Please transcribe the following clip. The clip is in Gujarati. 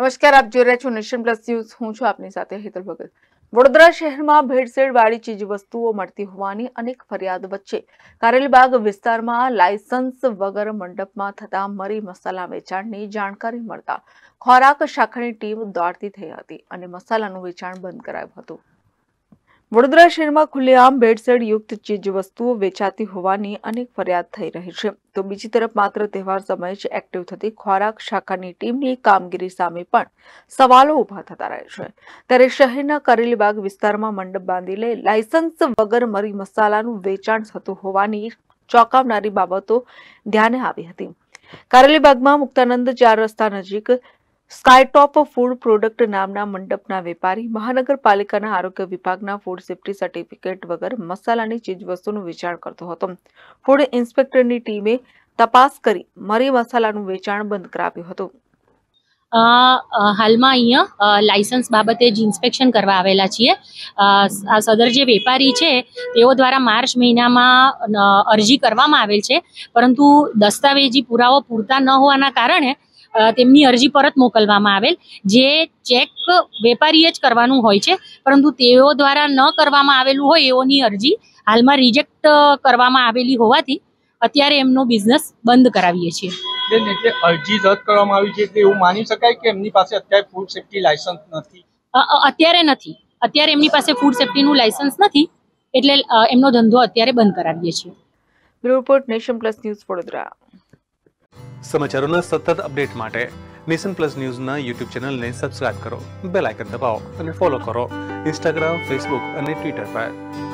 નમસ્કાર, આપ જોઈ રહ્યા છો નેશન પ્લસ ન્યૂઝ. હું છું આપની સાથે હેતલ ભગત. વડોદરા શહેરમાં ભેળસેળ વાળી ચીજ વસ્તુઓ મળતી હોવાની અનેક ફરિયાદ વચ્ચે કારેલીબાગ વિસ્તારમાં લાયસન્સ વગર મંડપમાં થતા મરી મસાલા વેચાણની જાણકારી મળતા ખોરાક શાખાની ટીમ દોડતી થઈ હતી અને મસાલાનું વેચાણ બંધ કરાયું હતું. વડોદરા શહેરમાં ખુલ્લેઆમ ભેળસેળ યુક્ત ચીજ વસ્તુઓ વેચાતી હોવાની અનેક ફરિયાદ થઈ રહી છે. તો બીજી તરફ માત્ર તહેવાર સમયે જ એક્ટિવ થતી ખોરાક શાખાની ટીમની કામગીરી સામે પણ સવાલો ઊભા થતા રહે છે. ત્યારે શહેરના કરેલીબાગ વિસ્તારમાં મંડપ બાંધી લઈ લાયસન્સ વગર મરી મસાલાનું વેચાણ થતું હોવાની ચોંકાવનારી બાબતો ધ્યાને આવી હતી. કારેલીબાગમાં મુક્તાનંદ ચાર રસ્તા નજીક સ્કાયટોપ ફૂડ પ્રોડક્ટ નામના મંડપના વેપારી, મહાનગરપાલિકાના આરોગ્ય વિભાગના ફૂડ સેફ્ટી સર્ટિફિકેટ વગર મસાલાની ચીજવસ્તુનું વેચાણ કરતો હતો. ફૂડ ઇન્સ્પેક્ટરની ટીમે તપાસ કરી મરી મસાલાનું વેચાણ બંધ કરાવ્યું હતું. હાલમાં અહીંયા લાયસન્સ બાબતે જ ઇન્સ્પેક્શન કરવા આવેલા છીએ. આ સદર જે વેપારી છે, તેઓ દ્વારા માર્ચ મહિનામાં અરજી કરવામાં આવેલ છે. પરંતુ દસ્તાવેજી પુરાવો પૂરતા ન હોવાના કારણે તેમની અરજી પરત મોકલવામાં આવેલ જે ચેક વેપારીએ જ કરવાનું હોય છે પરંતુ તેઓ દ્વારા ન કરવામાં આવેલું હોય એઓની અરજી હાલમાં રિજેક્ટ કરવામાં આવેલી હોવાથી અત્યારે એમનો બિઝનેસ બંધ કરાવીએ છીએ. એટલે અરજી રદ કરવામાં આવી છે એટલે એવું માની શકાય કે એમની પાસે અત્યારે ફૂડ સેફ્ટી લાયસન્સ નથી? અત્યારે નથી. અત્યારે એમની પાસે ફૂડ સેફ્ટીનું લાયસન્સ નથી એટલે એમનો ધંધો અત્યારે બંધ કરાવીએ છીએ. Bureau report Nation Plus News Vadodara. સમાચારોના સતત અપડેટ માટે નેશન પ્લસ ન્યૂઝના યુટ્યુબ ચેનલને સબસ્ક્રાઇબ કરો, બેલ આઇકન દબાવો અને ફોલો કરો ઇન્સ્ટાગ્રામ, ફેસબુક અને ટ્વિટર પર.